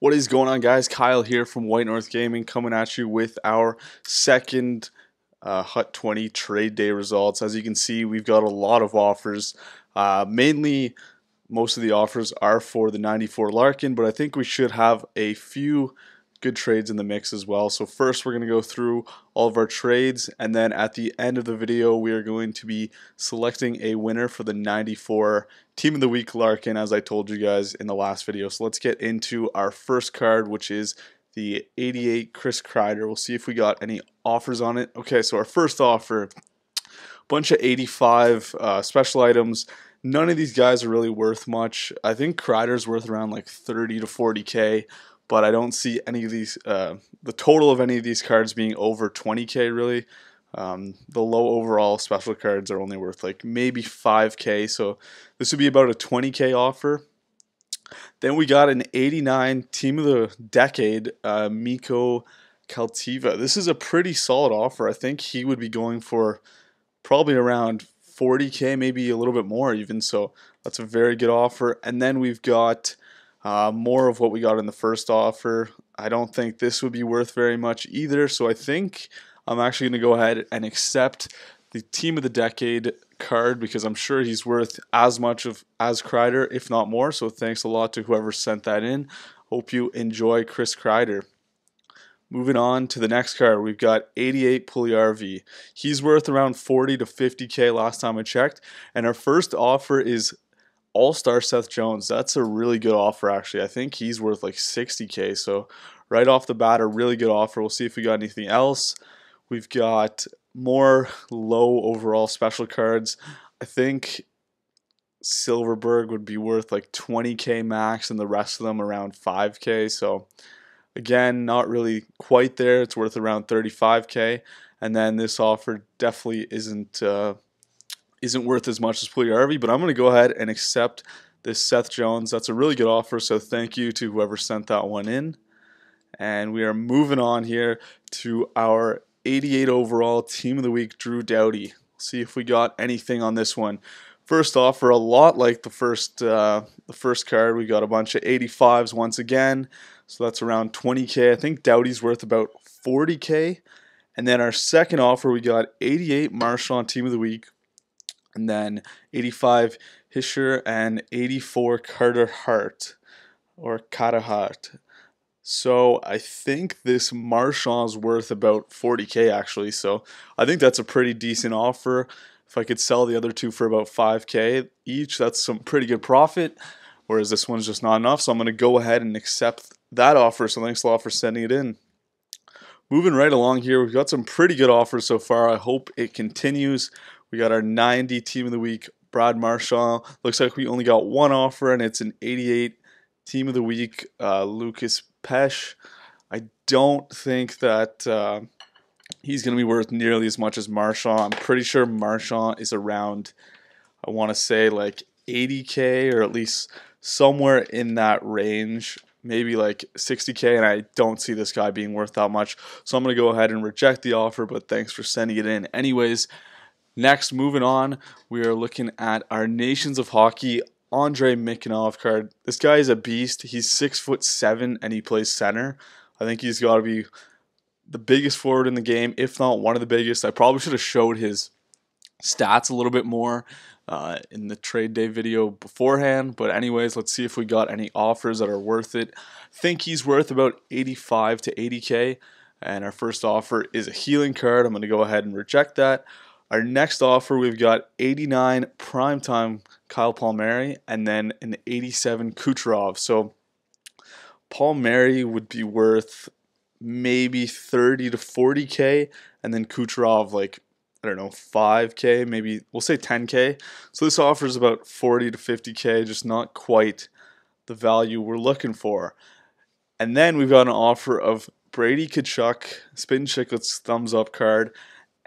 What is going on, guys? Kyle here from White North Gaming coming at you with our second uh, Hut 20 trade day results. As you can see, we've got a lot of offers. Uh, mainly, most of the offers are for the 94 Larkin, but I think we should have a few good trades in the mix as well. So first we're going to go through all of our trades and then at the end of the video we are going to be selecting a winner for the 94 Team of the Week Larkin as I told you guys in the last video. So let's get into our first card which is the 88 Chris Kreider. We'll see if we got any offers on it. Okay, so our first offer, bunch of 85 uh, special items. None of these guys are really worth much. I think Kreider's worth around like 30 to 40k but I don't see any of these, uh, the total of any of these cards being over 20k really. Um, the low overall special cards are only worth like maybe 5k, so this would be about a 20k offer. Then we got an 89 Team of the Decade, uh, Mikko Kaltiva. This is a pretty solid offer. I think he would be going for probably around 40k, maybe a little bit more even. So that's a very good offer. And then we've got uh, more of what we got in the first offer. I don't think this would be worth very much either. So I think I'm actually going to go ahead and accept the Team of the Decade card because I'm sure he's worth as much of as Kreider, if not more. So thanks a lot to whoever sent that in. Hope you enjoy Chris Kreider. Moving on to the next card, we've got 88 Puljujarvi. He's worth around 40 to 50k last time I checked, and our first offer is all Star Seth Jones. That's a really good offer, actually. I think he's worth like 60K. So, right off the bat, a really good offer. We'll see if we got anything else. We've got more low overall special cards. I think Silfverberg would be worth like 20k max, and the rest of them around 5k. So, again, not really quite there. It's worth around 35k. And then this offer definitely isn't. Uh, isn't worth as much as Puljujarvi, but I'm going to go ahead and accept this Seth Jones. That's a really good offer, so thank you to whoever sent that one in. And we are moving on here to our 88 overall Team of the Week, Drew Doughty. See if we got anything on this one. First offer, a lot like the first uh, the first card, we got a bunch of 85s once again. So that's around 20k. I think Doughty's worth about 40k. And then our second offer, we got 88 Marchand Team of the Week, and then 85 Hischier and 84 Carter Hart or Carter Hart. So I think this Marchand's worth about 40k actually. So I think that's a pretty decent offer. If I could sell the other two for about 5k each, that's some pretty good profit. Whereas this one's just not enough. So I'm going to go ahead and accept that offer. So thanks a lot for sending it in. Moving right along here, we've got some pretty good offers so far. I hope it continues. We got our 90 team of the week, Brad Marchand. Looks like we only got one offer, and it's an 88 team of the week, uh, Lucas Pesh. I don't think that uh, he's going to be worth nearly as much as Marchand. I'm pretty sure Marchand is around, I want to say like 80k or at least somewhere in that range maybe like 60k and I don't see this guy being worth that much. So I'm going to go ahead and reject the offer, but thanks for sending it in. Anyways, Next, moving on, we are looking at our Nations of Hockey Andre Mikhanov card. This guy is a beast. He's six foot seven and he plays center. I think he's got to be the biggest forward in the game, if not one of the biggest. I probably should have showed his stats a little bit more uh, in the trade day video beforehand. But anyways, let's see if we got any offers that are worth it. think he's worth about 85 to 80k. And our first offer is a healing card. I'm going to go ahead and reject that. Our next offer, we've got 89 primetime Kyle Palmieri and then an 87 Kucherov. So Palmieri would be worth maybe 30 to 40k, and then Kucherov like I don't know 5k, maybe we'll say 10k. So this offers about 40 to 50k, just not quite the value we're looking for. And then we've got an offer of Brady Tkachuk, Spin Chicklets thumbs up card,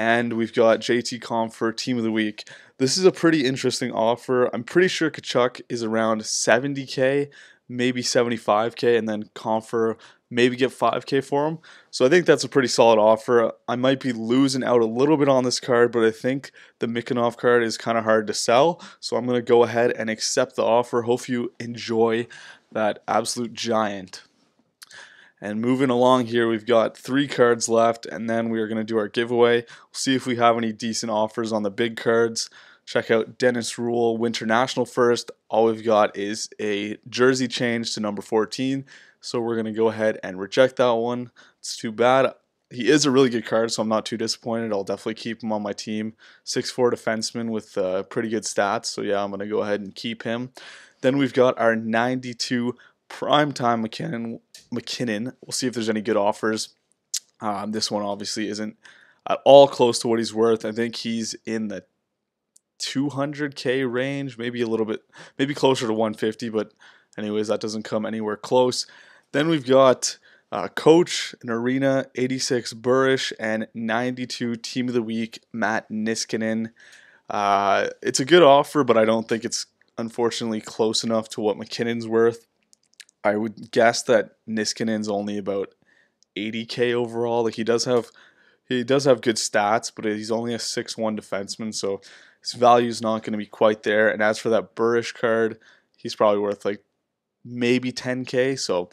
and we've got JT Compher Team of the Week. This is a pretty interesting offer. I'm pretty sure Tkachuk is around 70k, maybe 75k, and then Compher maybe get 5k for him. So I think that's a pretty solid offer. I might be losing out a little bit on this card, but I think the Mikhanov card is kind of hard to sell. So I'm going to go ahead and accept the offer. Hope you enjoy that absolute giant. And moving along here, we've got three cards left, and then we are going to do our giveaway. We'll see if we have any decent offers on the big cards. Check out Dennis Rule Winter National first. All we've got is a jersey change to number 14. So we're going to go ahead and reject that one. It's too bad. He is a really good card, so I'm not too disappointed. I'll definitely keep him on my team. 6'4 defenseman with uh, pretty good stats. So yeah, I'm going to go ahead and keep him. Then we've got our 92 primetime MacKinnon. McKinnon. We'll see if there's any good offers. Um, this one obviously isn't at all close to what he's worth. I think he's in the 200k range, maybe a little bit, maybe closer to 150. But anyways, that doesn't come anywhere close. Then we've got uh, coach an arena 86 Burish and 92 team of the week Matt Niskanen. Uh, it's a good offer, but I don't think it's unfortunately close enough to what MacKinnon's worth. I would guess that Niskanen's only about 80k overall. Like he does have he does have good stats, but he's only a 6-1 defenseman, so his value is not going to be quite there. And as for that Burish card, he's probably worth like maybe 10k, so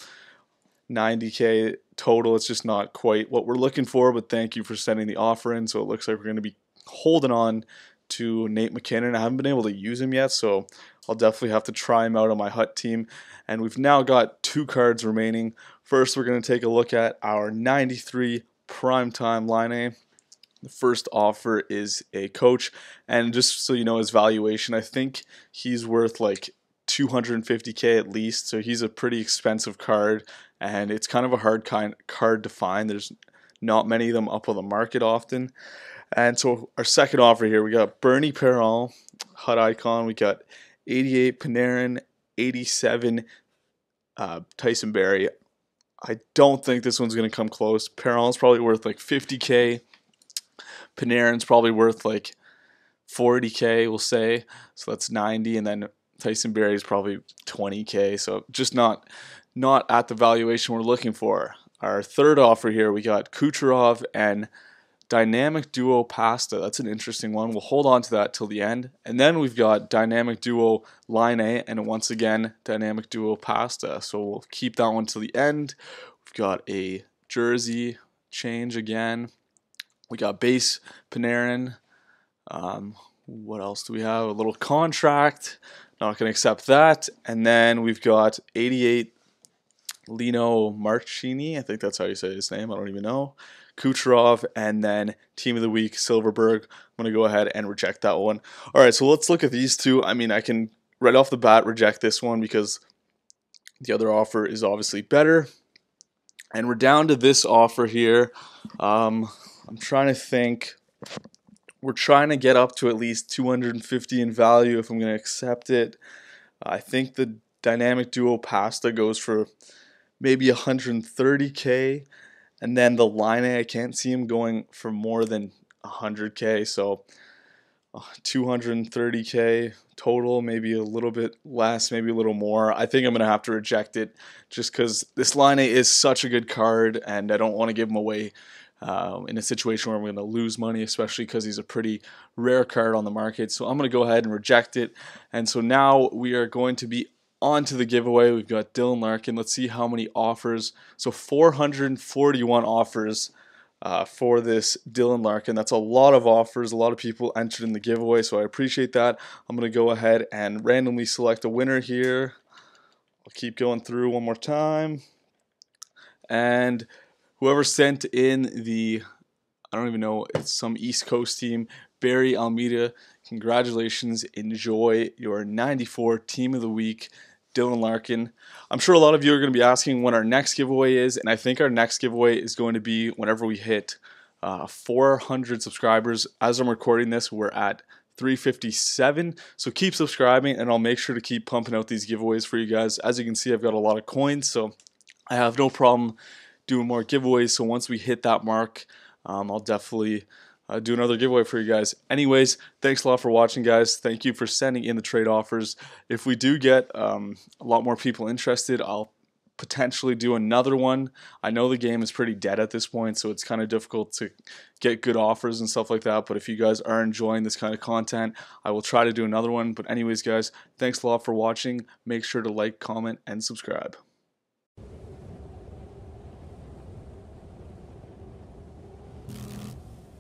90k total. It's just not quite what we're looking for, but thank you for sending the offer in. So it looks like we're going to be holding on to Nate MacKinnon. I haven't been able to use him yet, so I'll definitely have to try him out on my hut team. And we've now got two cards remaining. First, we're going to take a look at our 93 primetime Laine. The first offer is a coach, and just so you know his valuation, I think he's worth like 250k at least. So he's a pretty expensive card, and it's kind of a hard kind card to find. There's not many of them up on the market often. And so our second offer here, we got Bernie Parent, HUT icon. We got 88 Panarin, 87 uh, Tyson Barrie. I don't think this one's going to come close. Parent's probably worth like 50k. Panarin's probably worth like 40k, we'll say. So that's 90, and then Tyson Barrie is probably 20k. So just not not at the valuation we're looking for. Our third offer here, we got Kucherov and Dynamic Duo Pasta. That's an interesting one. We'll hold on to that till the end. And then we've got Dynamic Duo Laine and once again Dynamic Duo Pasta. So we'll keep that one till the end. We've got a jersey change again. We got base Panarin. Um, what else do we have? A little contract. Not going to accept that. And then we've got 88 Lino Martschini. I think that's how you say his name. I don't even know. Kucherov, and then Team of the Week, Silfverberg. I'm going to go ahead and reject that one. All right, so let's look at these two. I mean, I can right off the bat reject this one because the other offer is obviously better. And we're down to this offer here. Um, I'm trying to think. We're trying to get up to at least 250 in value if I'm going to accept it. I think the dynamic duo pasta goes for maybe 130k and then the Laine I can't see him going for more than 100k. So 230k total, maybe a little bit less, maybe a little more. I think I'm gonna have to reject it just because this Laine is such a good card, and I don't want to give him away. Uh, in a situation where I'm going to lose money, especially because he's a pretty rare card on the market. So I'm going to go ahead and reject it. And so now we are going to be on to the giveaway. We've got Dylan Larkin. Let's see how many offers. So 441 offers uh, for this Dylan Larkin. That's a lot of offers. A lot of people entered in the giveaway, so I appreciate that. I'm going to go ahead and randomly select a winner here. I'll keep going through one more time. And whoever sent in the, I don't even know, it's some East Coast team, Barry Almeida, congratulations. Enjoy your 94 Team of the Week. Dylan Larkin. I'm sure a lot of you are going to be asking when our next giveaway is, and I think our next giveaway is going to be whenever we hit uh, 400 subscribers. As I'm recording this, we're at 357. So keep subscribing, and I'll make sure to keep pumping out these giveaways for you guys. As you can see, I've got a lot of coins, so I have no problem doing more giveaways. So once we hit that mark, um, I'll definitely uh, do another giveaway for you guys. Anyways, thanks a lot for watching, guys. Thank you for sending in the trade offers. If we do get um, a lot more people interested, I'll potentially do another one. I know the game is pretty dead at this point, so it's kind of difficult to get good offers and stuff like that. But if you guys are enjoying this kind of content, I will try to do another one. But anyways, guys, thanks a lot for watching. Make sure to like, comment, and subscribe.